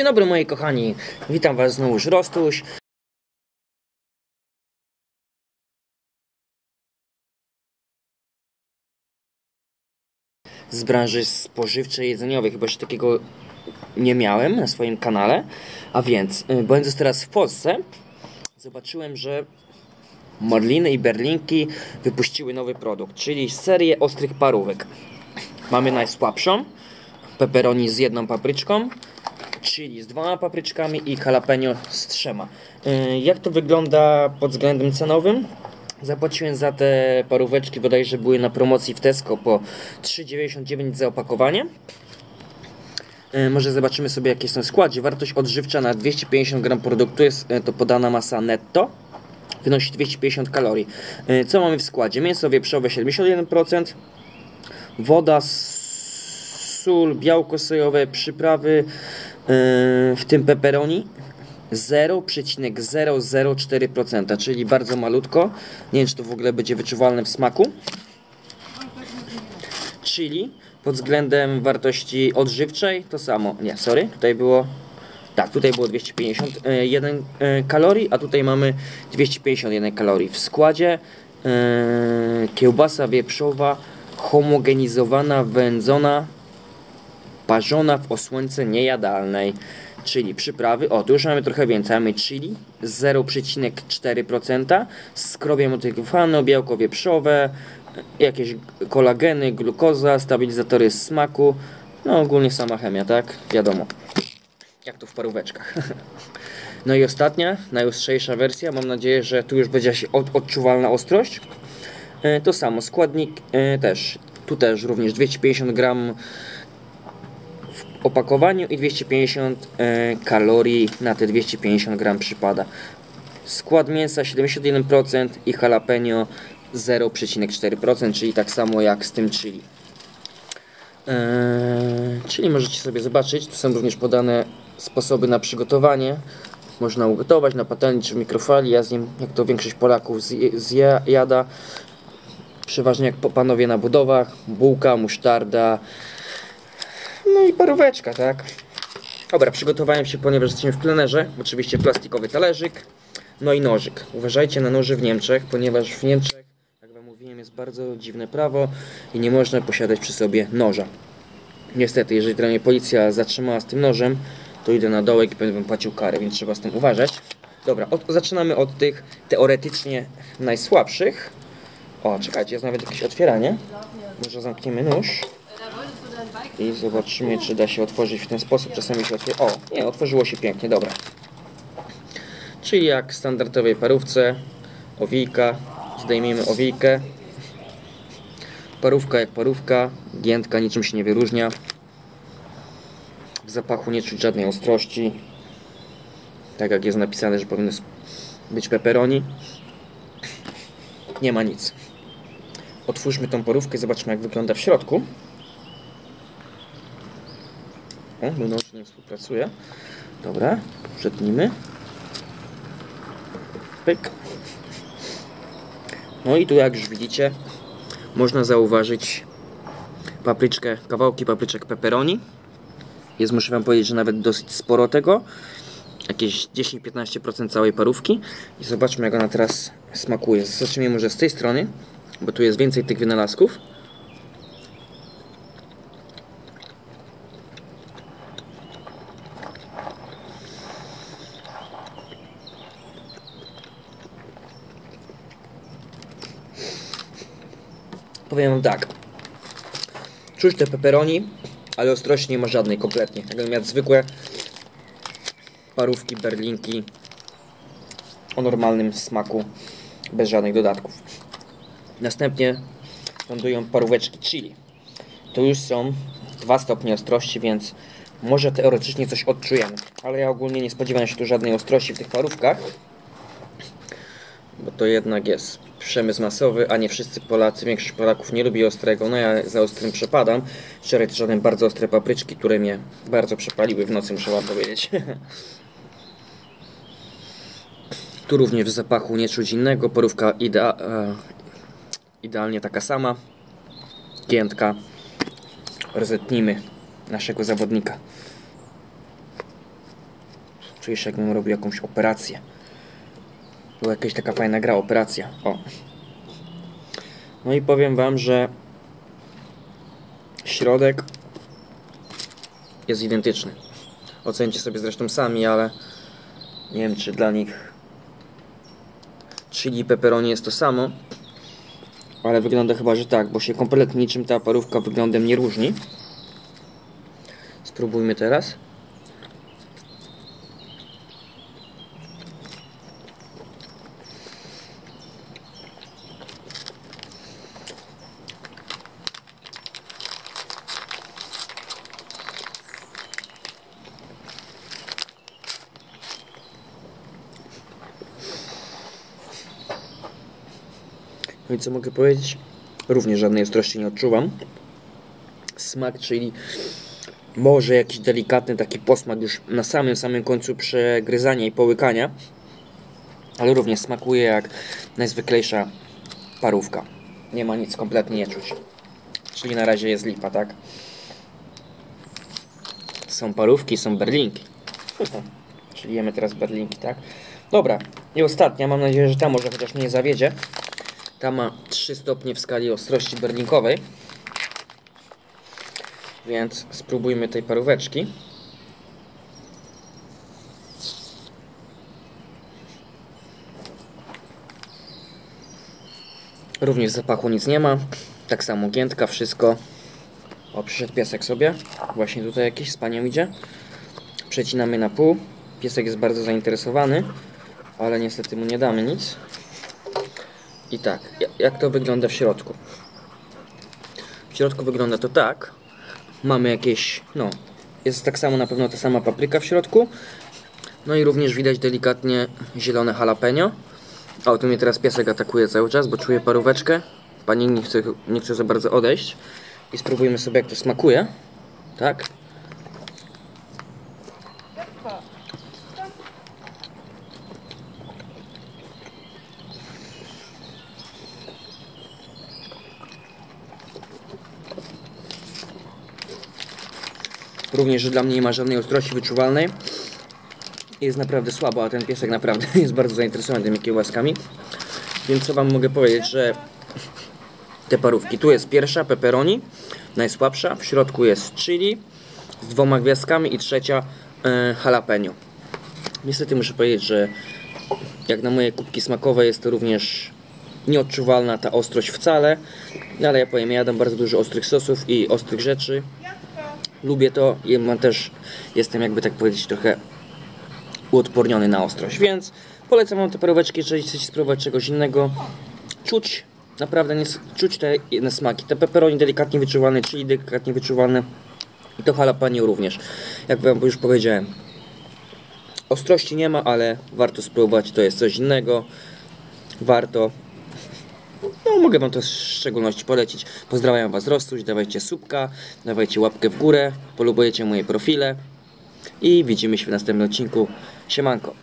Dzień dobry moi kochani, witam was znowuż Rostuś. Z branży spożywczej, jedzeniowej, chyba jeszcze takiego nie miałem na swoim kanale. A więc, y, będąc teraz w Polsce, zobaczyłem, że Marliny i Berlinki wypuściły nowy produkt, czyli serię ostrych parówek. Mamy najsłabszą, pepperoni z jedną papryczką, chili z dwoma papryczkami i jalapeno z trzema. Yy, Jak to wygląda pod względem cenowym? Zapłaciłem za te paróweczki, bodajże były na promocji w Tesco po 3,99 za opakowanie. Yy, Może zobaczymy sobie jakie są składzie. Wartość odżywcza na 250 gram produktu jest yy, to podana masa netto. Wynosi 250 kalorii. Co mamy w składzie? Mięso wieprzowe 71%, woda, sól, białko sojowe, przyprawy, w tym pepperoni 0,004%, czyli bardzo malutko. Nie wiem, czy to w ogóle będzie wyczuwalne w smaku. Chili pod względem wartości odżywczej to samo. Nie, sorry, tutaj było tak, tutaj było 251 e, kalorii, a tutaj mamy 251 kalorii. W składzie e, kiełbasa wieprzowa homogenizowana, wędzona, parzona w osłonce niejadalnej. Czyli przyprawy, o tu już mamy trochę więcej, mamy chili 0,4%, skrobię motywowane, białko wieprzowe, jakieś kolageny, glukoza, stabilizatory smaku, no ogólnie sama chemia, tak? Wiadomo. Jak to w paróweczkach. No i ostatnia, najostrzejsza wersja. Mam nadzieję, że tu już będzie się od, odczuwalna ostrość. E, To samo, składnik e, też. Tu też również 250 gram opakowaniu i 250 e, kalorii na te 250 gram przypada. Skład mięsa 71% i jalapeno 0,4%, czyli tak samo jak z tym chili. Eee, czyli możecie sobie zobaczyć, tu są również podane sposoby na przygotowanie. Można ugotować na patelni czy w mikrofali. Ja z nim, jak to większość Polaków zjada, przeważnie jak panowie na budowach, bułka, musztarda, no i paróweczka, tak? Dobra, przygotowałem się, ponieważ jesteśmy w plenerze. Oczywiście plastikowy talerzyk, no i nożyk. Uważajcie na noży w Niemczech, ponieważ w Niemczech, jak Wam mówiłem, jest bardzo dziwne prawo i nie można posiadać przy sobie noża. Niestety, jeżeli dla mnie policja zatrzymała z tym nożem, to idę na dołek i będę płacił karę, więc trzeba z tym uważać. Dobra, od, zaczynamy od tych teoretycznie najsłabszych. O, czekajcie, jest nawet jakieś otwieranie. Może zamkniemy nóż. I zobaczymy, czy da się otworzyć w ten sposób. Czasami się otwiera. O, nie, otworzyło się pięknie, dobra. Czyli jak w standardowej parówce, owijka, zdejmiemy owijkę. Parówka jak parówka, giętka niczym się nie wyróżnia. W zapachu nie czuć żadnej ostrości. Tak jak jest napisane, że powinno być pepperoni. Nie ma nic. Otwórzmy tą parówkę i zobaczmy jak wygląda w środku. O, nie współpracuje. Dobra, przetnijmy. Pyk. No i tu jak już widzicie, można zauważyć papryczkę, kawałki papryczek pepperoni. Jest, muszę wam powiedzieć, że nawet dosyć sporo tego. Jakieś 10-15% całej parówki. I zobaczmy jak ona teraz smakuje. Zacznijmy może z tej strony, bo tu jest więcej tych wynalazków. Powiem wam tak. Czuć te pepperoni, ale ostrości nie ma żadnej kompletnie. Jakbym miał zwykłe parówki, berlinki o normalnym smaku, bez żadnych dodatków. Następnie lądują paróweczki chili. To już są 2 stopnie ostrości, więc może teoretycznie coś odczujemy. Ale ja ogólnie nie spodziewam się tu żadnej ostrości w tych parówkach. Bo to jednak jest przemysł masowy, a nie wszyscy Polacy, większość Polaków nie lubi ostrego. No ja za ostrym przepadam. Wczoraj też żadne bardzo ostre papryczki, które mnie bardzo przepaliły w nocy, muszę wam powiedzieć. tu również w zapachu nie czuć innego. Porówka idea, e, idealnie taka sama. Giętka. Rozetnijmy naszego zawodnika. Czuję się jakbym robił jakąś operację. Była jakaś taka fajna gra, operacja. O. No i powiem wam, że środek jest identyczny. Ocencie sobie zresztą sami, ale nie wiem czy dla nich chili pepperoni jest to samo. Ale wygląda chyba, że tak, bo się kompletnie niczym ta parówka wyglądem nie różni. Spróbujmy teraz. Co mogę powiedzieć? Również żadnej ostrości nie odczuwam. Smak, czyli może jakiś delikatny taki posmak już na samym samym końcu przegryzania i połykania. Ale również smakuje jak najzwyklejsza parówka. Nie ma nic kompletnie nie czuć. Czyli na razie jest lipa, tak? Są parówki, są berlinki. Czyli jemy teraz berlinki, tak? Dobra, i ostatnia, mam nadzieję, że ta może chociaż mnie nie zawiedzie. Ta ma 3 stopnie w skali ostrości berlinkowej. Więc spróbujmy tej paróweczki. Również zapachu nic nie ma. Tak samo giętka, wszystko. O, przyszedł piesek sobie. Właśnie tutaj jakiś z panią idzie. Przecinamy na pół. Piesek jest bardzo zainteresowany, ale niestety mu nie damy nic. I tak, ja- jak to wygląda w środku? W środku wygląda to tak. Mamy jakieś, no, jest tak samo na pewno ta sama papryka w środku. No i również widać delikatnie zielone jalapeno. O, tu mnie teraz piesek atakuje cały czas, bo czuję paróweczkę. Pani nie chce, nie chce za bardzo odejść. I spróbujmy sobie jak to smakuje. Tak? Również, że dla mnie nie ma żadnej ostrości wyczuwalnej. Jest naprawdę słabo, a ten piesek naprawdę jest bardzo zainteresowany tymi kiełbaskami. Więc co wam mogę powiedzieć, że te parówki. Tu jest pierwsza, pepperoni, najsłabsza. W środku jest chili z dwoma gwiazdkami i trzecia e, jalapeno. Niestety muszę powiedzieć, że jak na moje kubki smakowe jest to również nieodczuwalna ta ostrość wcale. Ale ja powiem, ja jadam bardzo dużo ostrych sosów i ostrych rzeczy. Lubię to i mam też, jestem jakby tak powiedzieć trochę uodporniony na ostrość, więc polecam wam te paróweczki, jeżeli chcecie spróbować czegoś innego. Czuć, naprawdę nie, czuć te jedne smaki. Te pepperoni delikatnie wyczuwalne, czyli delikatnie wyczuwalne i to jalapeno również. Jak wam już powiedziałem, ostrości nie ma, ale warto spróbować, to jest coś innego. Warto. No, mogę Wam to w szczególności polecić. Pozdrawiam Was Rostuś, dawajcie subka, dawajcie łapkę w górę, polubujecie moje profile i widzimy się w następnym odcinku. Siemanko.